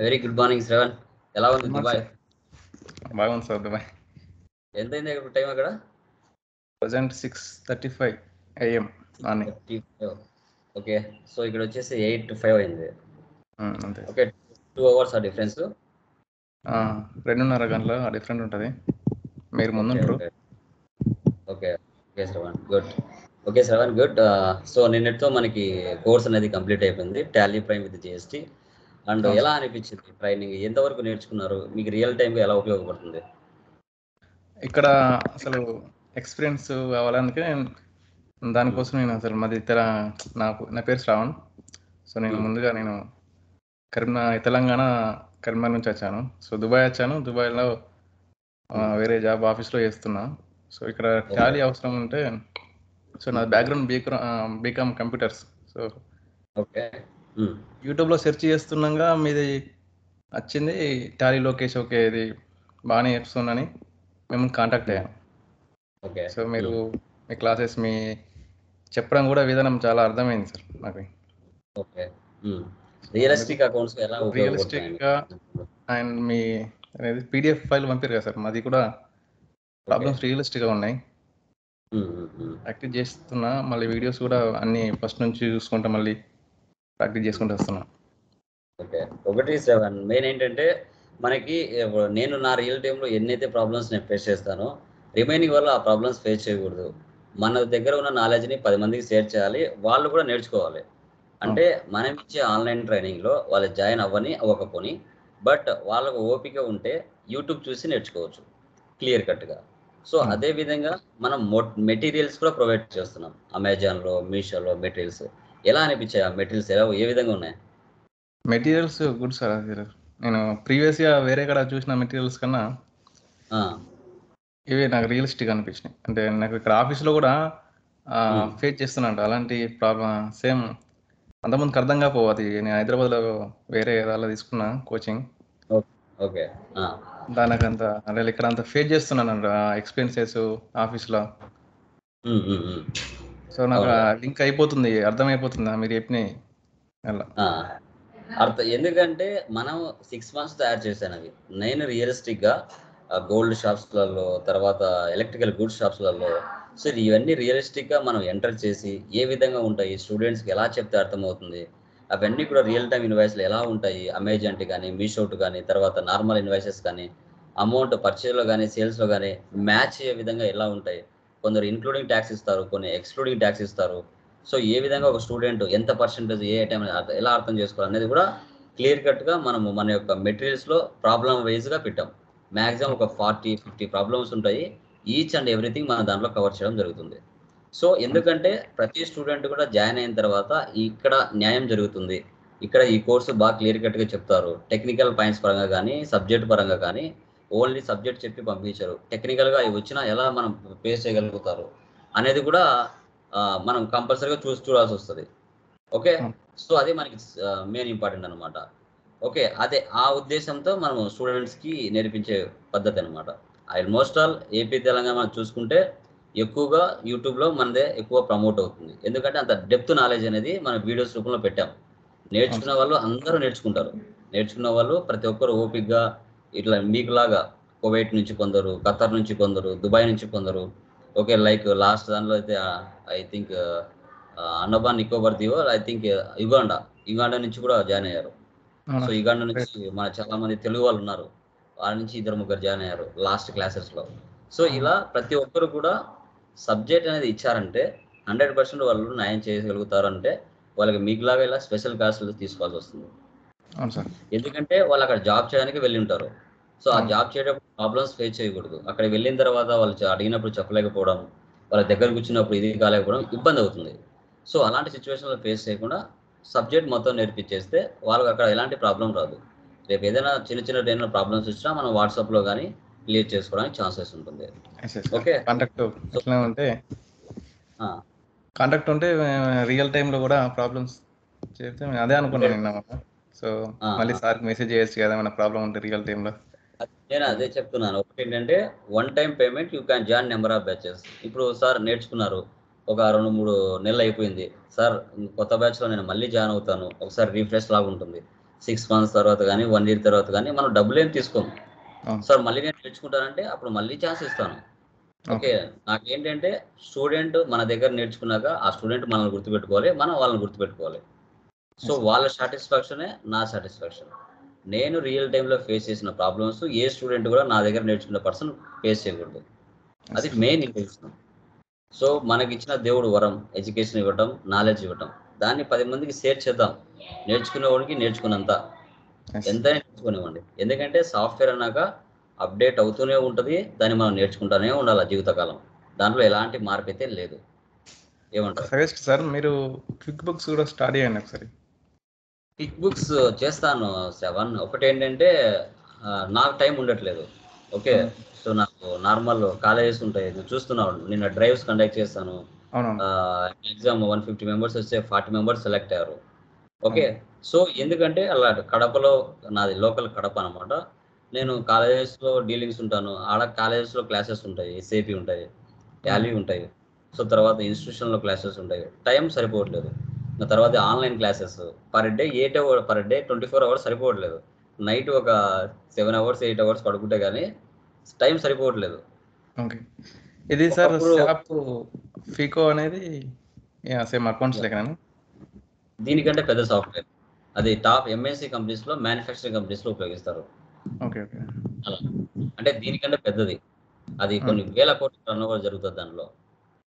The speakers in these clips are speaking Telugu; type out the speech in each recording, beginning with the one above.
వెరీ గుడ్ మార్నింగ్ శ్రవణ్ ఎలా ఉంది? దుబాయ్ బాగుంది సార్ దుబాయ్ ఎంత అయింది ఇప్పుడు టైం అక్కడ present six thirty five AM morning okay so ఇక్కడ వచ్చేసి ఎయిట్ టు ఫైవ్ అయింది. ఓకే టూ అవర్స్ ఆ డిఫరెన్స్ రెండున్నర గంటల డిఫరెంట్ ఉంటుంది. మీరు ముందుంటారు. Okay okay Shravan good okay Shravan good so నిన్నటితో మనకి కోర్స్ అనేది కంప్లీట్ అయిపోయింది. Tally Prime with GST and. ఎలా అనిపించింది ట్రైనింగ్? ఎంతవరకు నేర్చుకున్నారు? మీకు రియల్ టైంగా ఎలా ఉపయోగపడుతుంది? ఇక్కడ అసలు ఎక్స్పీరియన్స్ కావాలంటే దానికోసం నేను అసలు మాది తెల నాకు నా పేరు శ్రావణ్. సో నేను. ముందుగా నేను కరీంనా తెలంగాణ కరీంనగర్ నుంచి వచ్చాను. సో దుబాయ్ వచ్చాను. దుబాయ్లో వేరే జాబ్ ఆఫీస్లో చేస్తున్నా. సో ఇక్కడ టాలీ అవసరం ఉంటే సో నా background BCom BCom computers. So okay. యూట్యూబ్లో సెర్చ్ చేస్తున్నాగా మీది వచ్చింది టాలీ లోకేష్ ఓకే ఇది బాగానే చెప్తుందని మేము కాంటాక్ట్ అయ్యాం. ఓకే. సో మీరు మీ క్లాసెస్ మీ చెప్పడం కూడా విధానం చాలా అర్థమైంది సార్ నాకు ఓకే. రియలిస్టిక్ అకౌంట్స్ ఎలా Realistic గా అండ్ మీ అనేది పీడిఎఫ్ ఫైల్ పంపారు కదా సార్ మాది కూడా ప్రాబ్లమ్స్ రియలిస్టిక్గా ఉన్నాయి. ప్రాక్టీస్ చేస్తున్నా మళ్ళీ వీడియోస్ కూడా అన్ని ఫస్ట్ నుంచి చూసుకుంటా మళ్ళీ ప్రాక్టీస్ చేసుకుంటూ వస్తున్నా. ఓకే. ఒకటి సెవెన్. మెయిన్ ఏంటంటే మనకి నేను నా రియల్ టైంలో ఎన్నైతే ప్రాబ్లమ్స్ నేను ఫేస్ చేస్తానో రిమైనింగ్ వల్ల ఆ ప్రాబ్లమ్స్ ఫేస్ చేయకూడదు. మన దగ్గర ఉన్న నాలెడ్జ్ని పది మందికి షేర్ చేయాలి వాళ్ళు కూడా నేర్చుకోవాలి. అంటే మనం ఇచ్చే ఆన్లైన్ ట్రైనింగ్లో వాళ్ళు జాయిన్ అవ్వని అవ్వకపోని బట్ వాళ్ళకు ఓపిక ఉంటే యూట్యూబ్ చూసి నేర్చుకోవచ్చు క్లియర్ కట్గా. సో. అదే విధంగా మనం మెటీరియల్స్ కూడా ప్రొవైడ్ చేస్తున్నాం. అమెజాన్లో మీషోలో మెటీరియల్స్. ఎలా అనిపించాయి ఆ మెటీరియల్స్? ఎలా ఏ విధంగా ఉన్నాయి? మెటీరియల్స్ గుడ్ సార్ నేను ప్రీవియస్గా వేరే కాడ చూసిన మెటీరియల్స్ కన్నా ఇవి నాకు రియలిస్టిక్ అనిపించినాయి. అంటే నాకు ఇక్కడ ఆఫీస్లో కూడా Hmm. ఫేస్ చేస్తున్నాను అంటే ఈ ప్రాబ్లం సేమ్ అంతకుముందుకు అర్థం కాకపోతే నేను హైదరాబాద్లో వేరే దానిలో తీసుకున్నా కోచింగ్. ఓకే. దానికి అంత అంటే ఇక్కడ అంత ఫేస్ చేస్తున్నాను. Experiences um, um. సో నాకు? లింక్ అయిపోతుంది అర్థమైపోతుంది మీరు చెప్పినాయి అలా. అర్థం ఎందుకంటే మనం సిక్స్ మంత్స్ తయారు చేశాను అవి నేను రియలిస్టిక్గా గోల్డ్ షాప్స్లలో తర్వాత ఎలక్ట్రికల్ గుడ్స్ షాప్స్లలో సో ఇవన్నీ రియలిస్టిక్గా మనం ఎంటర్ చేసి ఏ విధంగా ఉంటాయి స్టూడెంట్స్కి ఎలా చెప్తే అర్థమవుతుంది? అవన్నీ కూడా రియల్ టైమ్ ఇన్వాయిస్లు ఎలా ఉంటాయి? అమెజాన్ట్ కానీ మీషోట్ కానీ తర్వాత నార్మల్ ఇన్వాయిసెస్ కానీ అమౌంట్ పర్చేజ్లో కానీ సేల్స్లో కానీ మ్యాచ్ అయ్యే విధంగా ఎలా ఉంటాయి? కొందరు ఇన్క్లూడింగ్ ట్యాక్స్ ఇస్తారు కొన్ని ఎక్స్క్లూడింగ్ ట్యాక్స్ ఇస్తారు. సో ఏ విధంగా ఒక స్టూడెంట్ ఎంత పర్సెంటేజ్ ఏ ఐటమ్ ఎలా అర్థం చేసుకోవాలి అనేది కూడా క్లియర్ కట్గా మనము మన యొక్క మెటీరియల్స్లో ప్రాబ్లమ్ వైజ్గా పెట్టాం. మ్యాక్సిమం ఒక ఫార్టీ ఫిఫ్టీ ప్రాబ్లమ్స్ ఉంటాయి. ఈచ్ అండ్ ఎవ్రీథింగ్ మన దాంట్లో కవర్ చేయడం జరుగుతుంది. సో ఎందుకంటే ప్రతి స్టూడెంట్ కూడా జాయిన్ అయిన తర్వాత ఇక్కడ న్యాయం జరుగుతుంది. ఇక్కడ ఈ కోర్సు బాగా క్లియర్ కట్గా చెప్తారు. టెక్నికల్ పాయింట్స్ పరంగా కానీ సబ్జెక్ట్ పరంగా కానీ ఓన్లీ సబ్జెక్ట్ చెప్పి పంపించారు. టెక్నికల్గా అవి వచ్చినా ఎలా మనం ఫేస్ చేయగలుగుతారు అనేది కూడా మనం కంపల్సరీగా చూసి చూడాల్సి వస్తుంది. ఓకే. సో అది మనకి మెయిన్ ఇంపార్టెంట్ అనమాట ఓకే? అదే ఆ ఉద్దేశంతో మనం స్టూడెంట్స్కి నేర్పించే పద్ధతి అనమాట ఆల్మోస్ట్ ఆల్ ఏపీ తెలంగాణ మనం చూసుకుంటే ఎక్కువగా యూట్యూబ్లో మనదే ఎక్కువ ప్రమోట్ అవుతుంది. ఎందుకంటే అంత డెప్త్ నాలెడ్జ్ అనేది మన వీడియోస్ రూపంలో పెట్టాం. నేర్చుకున్న వాళ్ళు అందరూ నేర్చుకుంటారు. నేర్చుకున్న వాళ్ళు ప్రతి ఒక్కరు ఓపిక్గా ఇట్లా మీకులాగా కువైట్ నుంచి కొందరు ఖతర్ నుంచి కొందరు దుబాయ్ నుంచి కొందరు. ఓకే లైక్ లాస్ట్ దానిలో అయితే ఐ థింక్ అన్నబాన్ నికోబార్ దీవో ఐ థింక్ యుగాండా. యుగాండా నుంచి కూడా జాయిన్ అయ్యారు? సో యుగాండా నుంచి మన చాలా మంది తెలుగు వాళ్ళు ఉన్నారు. వాళ్ళ నుంచి ఇద్దరు ముగ్గురు జాయిన్ అయ్యారు లాస్ట్ క్లాసెస్లో సో ఇలా ప్రతి ఒక్కరు కూడా సబ్జెక్ట్ అనేది ఇచ్చారంటే హండ్రెడ్ పర్సెంట్ వాళ్ళు న్యాయం చేయగలుగుతారు అంటే వాళ్ళకి మీకులాగా ఇలా స్పెషల్ క్లాసులు తీసుకోవాల్సి వస్తుంది. ఎందుకంటే వాళ్ళు అక్కడ జాబ్ చేయడానికి వెళ్ళి ఉంటారు. సో ఆ. జాబ్ చేయడానికి ప్రాబ్లమ్స్ ఫేస్ చేయకూడదు. అక్కడ వెళ్ళిన తర్వాత వాళ్ళు అడిగినప్పుడు చెప్పలేకపోవడం వాళ్ళ దగ్గర కూర్చున్నప్పుడు ఇది కాలేకపోవడం ఇబ్బంది అవుతుంది. సో అలాంటి సిచ్యువేషన్లో ఫేస్ చేయకుండా సబ్జెక్ట్ మొత్తం నేర్పించేస్తే వాళ్ళకి అక్కడ ఎలాంటి ప్రాబ్లం రాదు. రేపు ఏదైనా చిన్న చిన్న ఏదైనా ప్రాబ్లమ్స్ వచ్చినా మనం వాట్సాప్లో కానీ క్లియర్ చేసుకోవడానికి ఛాన్సెస్ ఉంటుంది. ఓకే. కాంటాక్ట్ ఉంటే కాంటాక్ట్ ఉంటే రియల్ టైంలో కూడా ప్రాబ్లమ్స్ చెప్తే నేను అదే అనుకున్నాను నిన్న సో మళ్ళీ ఆ. సార్కి మెసేజ్ చేయొచ్చు కదా ఏమైనా ప్రాబ్లం ఉంటే రియల్ టైంలో నేను అదే చెప్తున్నాను. ఒకటి ఏంటంటే one time payment you can join number of batches ఇప్పుడు సార్ నేర్చుకున్నారు. ఒక రెండు మూడు నెలలు అయిపోయింది. సార్ కొత్త బ్యాచ్లో నేను మళ్ళీ జాయిన్ అవుతాను. ఒకసారి రీఫ్రెష్ లాగా ఉంటుంది. సిక్స్ మంత్స్ తర్వాత కానీ వన్ ఇయర్ తర్వాత కానీ మనం డబ్బులు ఏం తీసుకోము. సార్ మళ్ళీ నేను నేర్చుకుంటానంటే అప్పుడు మళ్ళీ ఛాన్స్ ఇస్తాను. ఓకే. నాకేంటంటే స్టూడెంట్ మన దగ్గర నేర్చుకున్నాక ఆ స్టూడెంట్ మనల్ని గుర్తుపెట్టుకోవాలి. మనం వాళ్ళని గుర్తుపెట్టుకోవాలి. సో వాళ్ళ సాటిస్ఫాక్షనే నా సాటిస్ఫాక్షన్ నేను రియల్ టైంలో ఫేస్ చేసిన ప్రాబ్లమ్స్ ఏ స్టూడెంట్ కూడా నా దగ్గర నేర్చుకున్న పర్సన్ ఫేస్ చేయకూడదు. అది మెయిన్ ఇంటెన్షన్ సో మనకి ఇచ్చిన దేవుడు వరం ఎడ్యుకేషన్ ఇవ్వటం నాలెడ్జ్ ఇవ్వటం. దాన్ని పది మందికి షేర్ చేద్దాం. నేర్చుకునే వాడికి నేర్చుకున్నంత. ఎంతైనా నేర్చుకునేవ్వండి ఎందుకంటే సాఫ్ట్వేర్ అన్నాక అప్డేట్ అవుతూనే ఉంటుంది దాన్ని మనం నేర్చుకుంటానే ఉండాలి జీవితకాలం. దాంట్లో ఎలాంటి మార్పు అయితే లేదు. ఏమంటారు? సార్ మీరు క్విక్ బుక్స్ కూడా స్టార్ట్ చేయండి ఒకసారి. క్విక్ బుక్స్ చేస్తాను సెవెన్ ఒకటి ఏంటంటే నాకు టైం ఉండట్లేదు. ఓకే సో నాకు నార్మల్ కాలేజెస్ ఉంటాయి. నువ్వు చూస్తున్నావు నిన్న డ్రైవ్స్ కండక్ట్ చేస్తాను. ఎగ్జామ్ వన్ ఫిఫ్టీ మెంబర్స్ వస్తే ఫార్టీ మెంబర్స్ సెలెక్ట్ అయ్యారు. ఓకే సో ఎందుకంటే అలా కడపలో నాది లోకల్ కడప అనమాట నేను కాలేజెస్లో డీలింగ్స్ ఉంటాను. ఆడ కాలేజెస్లో క్లాసెస్ ఉంటాయి. ఎస్ఏపి ఉంటాయి టాలీ ఉంటాయి. సో తర్వాత ఇన్స్టిట్యూషన్లో క్లాసెస్ ఉంటాయి. టైం సరిపోవట్లేదు. తర్వాత online classes. Per day eight hour per day twenty four hours సరిపోవట్లేదు. నైట్ ఒక సెవెన్ అవర్స్ ఎయిట్ అవర్స్ పడుకుంటే కానీ టైం సరిపోవట్లేదు. ఇది సార్ ఫీకో అనేది సేమ్ అకౌంట్స్ లెక్కనా? దీనికంటే పెద్ద సాఫ్ట్వేర్. అది టాప్ ఎంఎన్సీ కంపెనీస్లో మ్యానుఫ్యాక్చరింగ్ కంపెనీస్లో ఉపయోగిస్తారు. Okay okay. అలా. అంటే దీనికంటే పెద్దది. అది కొన్ని వేల కోట్ల రన్ ఓవర్ జరుగుతుంది దాంట్లో.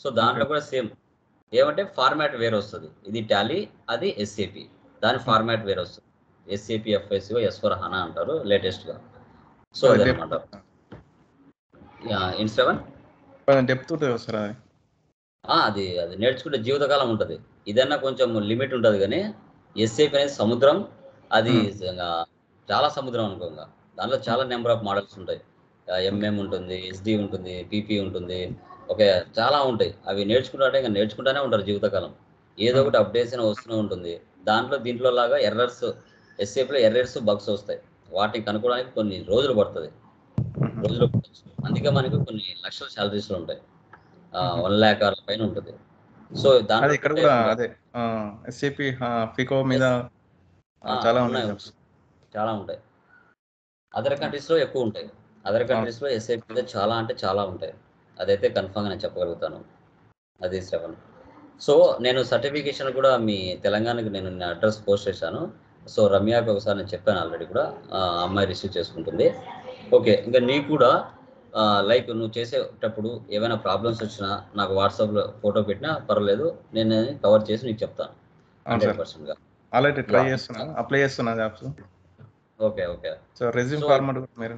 సో దాంట్లో కూడా సేమ్. ఏమంటే ఫార్మాట్ వేరే వస్తుంది. ఇది టాలీ అది ఎస్ఏపి దాని ఫార్మాట్ వేరే వస్తుంది. SAP FSO S for HANA అంటారు లేటెస్ట్గా సో అదనమాట డెప్త్ ఉంటుంది సార్ అది? అది అది నేర్చుకుంటే జీవితకాలం ఉంటుంది. ఇదన్నా కొంచెం లిమిట్ ఉంటుంది కానీ ఎస్ఏపి అనేది సముద్రం. అది ఇంకా చాలా సముద్రం అనుకోగా దాంట్లో చాలా నెంబర్ ఆఫ్ మోడల్స్ ఉంటాయి. ఎంఎం ఉంటుంది ఎస్డి ఉంటుంది పీపీ ఉంటుంది. ఓకే చాలా ఉంటాయి. అవి నేర్చుకుంటే ఇంకా నేర్చుకుంటూనే ఉంటారు జీవితకాలం. ఏదో ఒకటి అప్డేషన్ వస్తూనే ఉంటుంది. దాంట్లో దీంట్లో లాగా ఎర్రర్స్ ఎస్ఏపీలో ఎర్రర్స్ బగ్స్ వస్తాయి. వాటిని కనుక్కోవడానికి కొన్ని రోజులు పడుతుంది. రోజులు. అందుకే మనకు కొన్ని లక్షల శాలరీస్లో ఉంటాయి. వన్ ల్యాక్ అట్ల పైన ఉంటుంది. సో అది దాంట్లో ఇక్కడ కూడా అదే ఎస్ఏపి ఫీకో మీద చాలా ఉన్నాయి. చాలా ఉంటాయి. అదర్ కంట్రీస్లో ఎక్కువ ఉంటాయి. అదర్ కంట్రీస్లో ఎస్ఐపి మీద చాలా అంటే చాలా ఉంటాయి. అదైతే కన్ఫామ్గా నేను చెప్పగలుగుతాను. అది సెవెన్ సో నేను సర్టిఫికేషన్ కూడా మీ తెలంగాణకి నేను అడ్రస్ పోస్ట్ చేశాను. సో రమ్యకి ఒకసారి నేను చెప్పాను ఆల్రెడీ కూడా. అమ్మాయి రిసీవ్ చేసుకుంటుంది. ఓకే ఇంకా నీకు కూడా లైక్ నువ్వు చేసేటప్పుడు ఏమైనా ప్రాబ్లమ్స్ వచ్చినా నాకు వాట్సాప్లో ఫోటో పెట్టినా పర్వాలేదు. నేను కవర్ చేసి నీకు చెప్తాను. హండ్రెడ్ పర్సెంట్గా try apply jobs okay okay so resume format మీరు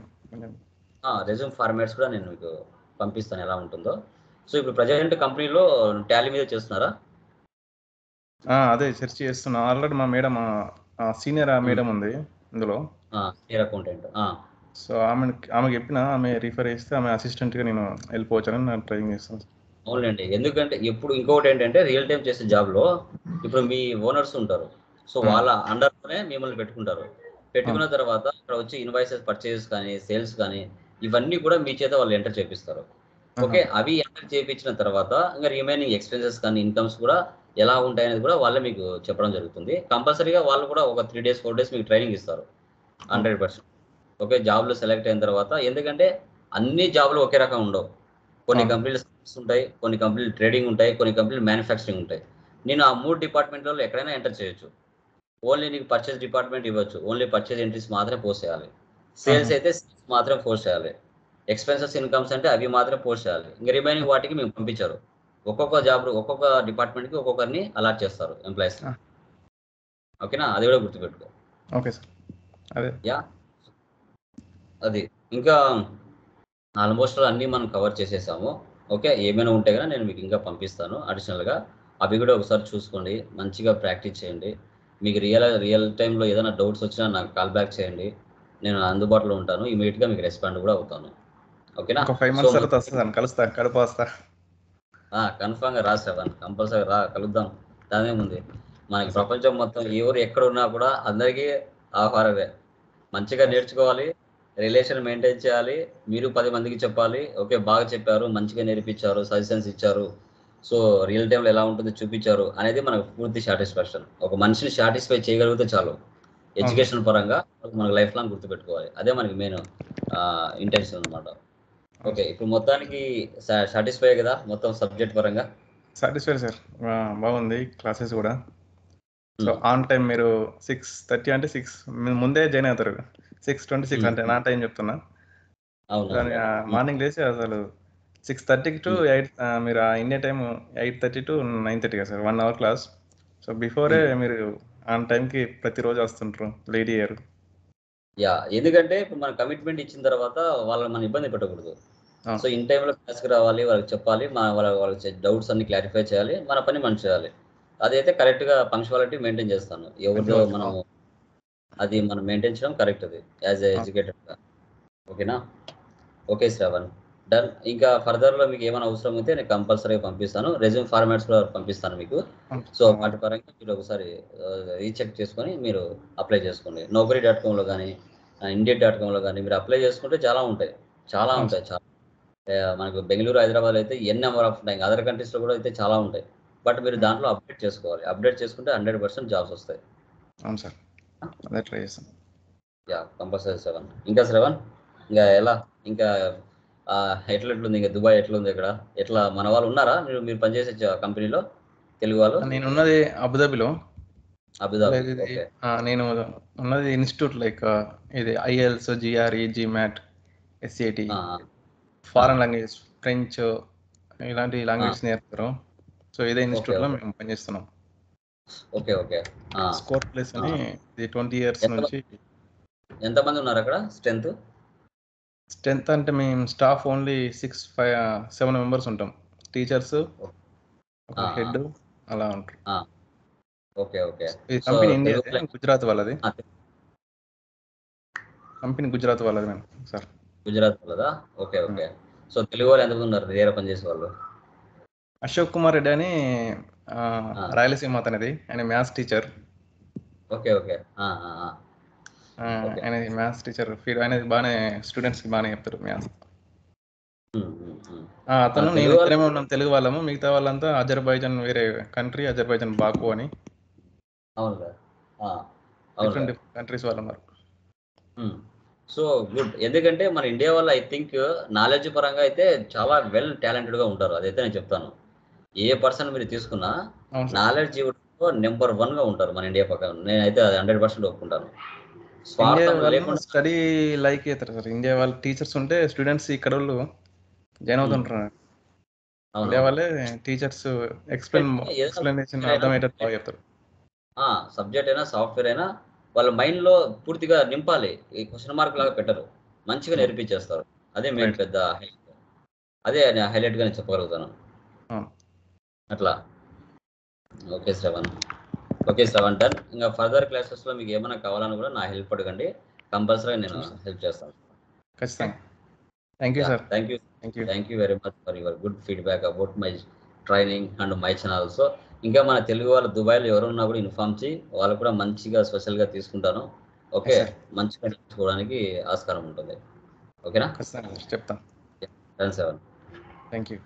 రెజ్యూమ్ ఫార్మాట్స్ కూడా నేను మీకు పంపిస్తాను ఎలా ఉంటుందో. సో ఇప్పుడు ప్రజెంట్ కంపెనీలో టాలీ మీద చేస్తున్నారా? అదే సెర్చ్ చేస్తున్నా. ఆల్రెడీ మా మేడం సీనియర్ మేడం ఉంది ఇందులో. స్టీర్ అకౌంటెంట్ సో ఆమె ఆమెకి చెప్పిన ఆమె రిఫర్ చేస్తే ఆమె assistant గా నేను వెళ్ళిపోవచ్చని నేను ట్రైనింగ్ చేస్తాను అవునండి ఎందుకంటే ఇప్పుడు ఇంకొకటి ఏంటంటే రియల్ టైం చేసే జాబ్లో ఇప్పుడు మీ ఓనర్స్ ఉంటారు. సో. వాళ్ళ అండర్లోనే మిమ్మల్ని పెట్టుకుంటారు. పెట్టుకున్న తర్వాత ఇక్కడ వచ్చి ఇన్వాయిసెస్ పర్చేస్ కానీ సేల్స్ కానీ ఇవన్నీ కూడా మీ చేత వాళ్ళు ఎంటర్ చేపిస్తారు. ఓకే అవి ఎంటర్ చేయించిన తర్వాత ఇంకా రిమైనింగ్ ఎక్స్పెన్సెస్ కానీ ఇన్కమ్స్ కూడా ఎలా ఉంటాయనేది కూడా వాళ్ళే మీకు చెప్పడం జరుగుతుంది. కంపల్సరీగా వాళ్ళు కూడా ఒక త్రీ డేస్ ఫోర్ డేస్ మీకు ట్రైనింగ్ ఇస్తారు. హండ్రెడ్ పర్సెంట్ ఓకే జాబ్లో సెలెక్ట్ అయిన తర్వాత ఎందుకంటే అన్ని జాబ్లు ఒకే రకం ఉండవు. కొన్ని. కంపెనీలు ఉంటాయి కొన్ని కంపెనీలు ట్రేడింగ్ ఉంటాయి కొన్ని కంపెనీలు మ్యానుఫ్యాక్చరింగ్ ఉంటాయి. నేను ఆ మూడు డిపార్ట్మెంట్లలో ఎక్కడైనా ఎంటర్ చేయొచ్చు. ఓన్లీ నీకు పర్చేస్ డిపార్ట్మెంట్ ఇవ్వచ్చు. ఓన్లీ పర్చేస్ ఎంట్రీస్ మాత్రమే పోస్ట్ చేయాలి. సేల్స్. అయితే సేల్స్ మాత్రమే పోస్ట్ చేయాలి. ఎక్స్పెన్సెస్ ఇన్కమ్స్ అంటే అవి మాత్రమే పోస్ట్ చేయాలి. ఇంకా రిమైనింగ్ వాటికి మేము పంపించారు. ఒక్కొక్క జాబ్ ఒక్కొక్క డిపార్ట్మెంట్కి ఒక్కొక్కరిని అలాట్ చేస్తారు ఎంప్లాయీస్. ఓకేనా? అది కూడా గుర్తుపెట్టుకో. Okay sir. అదే. యా? అది. ఇంకా ఆల్మోస్ట్ అన్నీ మనం కవర్ చేసేసాము. ఓకే? ఏమైనా ఉంటే కదా నేను మీకు ఇంకా పంపిస్తాను అడిషనల్గా అవి కూడా ఒకసారి చూసుకోండి. మంచిగా ప్రాక్టీస్ చేయండి. మీకు రియల్ రియల్ టైంలో ఏదైనా డౌట్స్ వచ్చినా నాకు కాల్ బ్యాక్ చేయండి. నేను అందుబాటులో ఉంటాను. ఇమీడియట్గా మీకు రెస్పాండ్ కూడా అవుతాను. ఓకేనా? ఫైవ్ మంత్స్ తర్వాత వస్తాను కలుస్తా కడప వస్తా. కన్ఫామ్గా రా సెవెన్ కంపల్సరీ రా కలుద్దాం. దానేముంది మనకి ప్రపంచం మొత్తం ఎవరు ఎక్కడ ఉన్నా కూడా అందరికీ ఆహారమే. మంచిగా నేర్చుకోవాలి రిలేషన్ మెయింటైన్ చేయాలి మీరు పది మందికి చెప్పాలి. ఓకే బాగా చెప్పారు మంచిగా నేర్పించారు సజెషన్స్ ఇచ్చారు. సో రియల్ టైంలో ఎలా ఉంటుందో చూపించారు అనేది మనకు పూర్తి సాటిస్ఫాక్షన్ ఒక మనిషిని సాటిస్ఫై చేయగలిగితే చాలు. ఎడ్యుకేషన్ పరంగా మనకు లైఫ్ లాంగ్ గుర్తుపెట్టుకోవాలి. అదే మనకి మెయిన్ ఇంటెన్షన్ అనమాట ఓకే ఇప్పుడు మొత్తానికి సాటిస్ఫై కదా మొత్తం సబ్జెక్ట్ పరంగా? సాటిస్ఫైడ్ సార్ బాగుంది క్లాసెస్ కూడా. సో ఆన్ టైం మీరు సిక్స్ థర్టీ అంటే సిక్స్ ముందే జాయిన్ అవుతారు సిక్స్ ట్వంటీ సిక్స్ Hmm. అంటే నా టైం చెప్తున్నా. కానీ మార్నింగ్ లేచి అసలు సిక్స్ థర్టీకి టు ఎయిట్ మీరు ఆ India time eight thirty to nine thirty sir one hour class so before మీరు ఆన్ టైంకి ప్రతిరోజు వస్తుంటారు లేడీ ఇయర్ యా ఎందుకంటే ఇప్పుడు మన కమిట్మెంట్ ఇచ్చిన తర్వాత వాళ్ళని మనం ఇబ్బంది పెట్టకూడదు. ఆ. సో ఇన్ టైంలో క్లాస్కి రావాలి వాళ్ళకి చెప్పాలి మన వాళ్ళ వాళ్ళకి డౌట్స్ అన్ని క్లారిఫై చేయాలి మన పని మనం చేయాలి. అదైతే కరెక్ట్గా పంక్చువాలిటీ మెయింటైన్ చేస్తాను. Punctuality, మనం అది మనం మెయింటైన్ చేయడం కరెక్ట్ అది యాజ్ ఎ ఆ. ఎడ్యుకేటెడ్గా. ఓకేనా ఓకే శ్రవణ్. డన్ ఇంకా ఫర్దర్లో మీకు ఏమైనా అవసరం అయితే నేను కంపల్సరీగా పంపిస్తాను. రెజ్యూమ్ ఫార్మాట్స్ కూడా పంపిస్తాను మీకు. సో వాటి పరంగా మీరు ఒకసారి రీచెక్ చేసుకొని మీరు అప్లై చేసుకోండి. నౌకరీ డాట్ కామ్లో కానీ ఇండియా డాట్ కామ్లో కానీ మీరు అప్లై చేసుకుంటే చాలా ఉంటాయి. చాలా ఉంటాయి చాలా. మనకు బెంగళూరు హైదరాబాద్ అయితే ఎన్ నెంబర్ ఆఫ్ ఉంటాయి అదర్ కంట్రీస్లో కూడా అయితే చాలా ఉంటాయి. బట్ మీరు దాంట్లో అప్డేట్ చేసుకోవాలి. అప్డేట్ చేసుకుంటే హండ్రెడ్ పర్సెంట్ జాబ్స్ వస్తాయి. అవును సార్. అదే ట్రై యా కంపల్సరీ సెవెన్ ఇంకా సెవెన్ ఇంకా ఎలా? ఇంకా ఆ, ఎట్లా ఎట్లుంది ఇంకా? దుబాయ్ ఎట్లుంది ఇక్కడ? ఎట్లా మన వాళ్ళు ఉన్నారా? మీరు మీరు పనిచేసే కంపెనీలో? తెలుగు వాళ్ళు? నేను ఉన్నది అబుదాబిలో. అబుదాబి నేను ఉన్నది ఇన్స్టిట్యూట్ లైక్ ఇది IELTS GRE GMAT SCIT. Foreign language French ఇలాంటి లాంగ్వేజ్ నేర్పుతారు. సో ఇదే ఇన్స్టిట్యూట్లో. మేము పనిచేస్తున్నాం. ఓకే. ఓకే స్కోర్ ప్లేస్ అని ఇది ట్వంటీ ఇయర్స్ ఎంత- నుంచి ఎంతమంది ఉన్నారు అక్కడ? స్ట్రెంత్ స్ట్రెంత్ అంటే మేము staff only six five seven members ఉంటాం. టీచర్స్. హెడ్ అలా ఉంటారు. Okay okay. Company India Gujarat వాళ్ళది. కంపెనీ గుజరాత్ వాళ్ళది మేము sir. Gujarat వాళ్ళదా? Okay okay. So Telugu వాళ్ళు ఎంతమంది ఉన్నారు? దగ్గర పనిచేసే వాళ్ళు? అశోక్ కుమార్ రెడ్డి అని. రాయలసీమ అతనిది. ఆయన మ్యాథ్స్ టీచర్. Okay okay. ఆయన మ్యాథ్స్ టీచర్ ఫీడ్ ఆయన బాగానే స్టూడెంట్స్కి బాగానే చెప్తారు మ్యాథ్స్. అతను నేను ఇద్దరేమో ఉన్నాం తెలుగు వాళ్ళము మిగతా వాళ్ళంతా అజర్బైజాన్ వేరే కంట్రీ అజర్బైజాన్ బాకు అని. డిఫరెంట్ కంట్రీస్ వాళ్ళు ఉన్నారు. So good. ఎందుకంటే మన ఇండియా వాళ్ళు ఐ థింక్ నాలెడ్జ్ పరంగా అయితే చాలా వెల్ టాలెంటెడ్గా ఉంటారు. అదైతే నేను చెప్తాను. ఏ పర్సన్ మీరు తీసుకున్నా నాలెడ్జ్ నెంబర్ వన్గా ఉంటారు మన ఇండియా పక్కన. నేనైతే అది హండ్రెడ్ పర్సెంట్ ఒప్పుకుంటాను. స్టడీ లైక్ అవుతారు సార్. ఇండియా వాళ్ళు టీచర్స్ ఉంటే స్టూడెంట్స్ ఇక్కడ వాళ్ళు జాయిన్ అవుతుంటారు. అవును. ఇండియా వాళ్ళే టీచర్స్ ఎక్స్ప్లెయిన్ ఎక్స్ప్లెనేషన్ అర్థమయ్యేటట్టు బాగా చెప్తారు సబ్జెక్ట్ అయినా సాఫ్ట్వేర్ అయినా వాళ్ళ మైండ్లో పూర్తిగా నింపాలి. ఈ క్వశ్చన్ మార్క్ లాగా పెట్టరు. మంచిగా Hmm. నేర్పించేస్తారు. అదే మెయిన్. పెద్ద. అదే హైలైట్గా నేను చెప్పగలుగుతాను. Hmm. అట్లా. Okay Shravan. Okay Shravan done ఇంకా ఫర్దర్ క్లాసెస్లో మీకు ఏమైనా కావాలని కూడా నా హెల్ప్ అడగండి. కంపల్సరీ నేను హెల్ప్ చేస్తాను. ఖచ్చితంగా. Thank you sir thank you thank you very much for your good feedback about my training and my channel so ఇంకా మన తెలుగు వాళ్ళు దుబాయ్లో ఎవరు ఉన్నా కూడా ఇన్ఫార్మ్ చేయి. వాళ్ళు కూడా మంచిగా స్పెషల్గా తీసుకుంటాను. ఓకే. మంచిగా నేర్చుకోవడానికి ఆస్కారం ఉంటుంది. ఓకేనా చెప్తాను. Ten seven thank you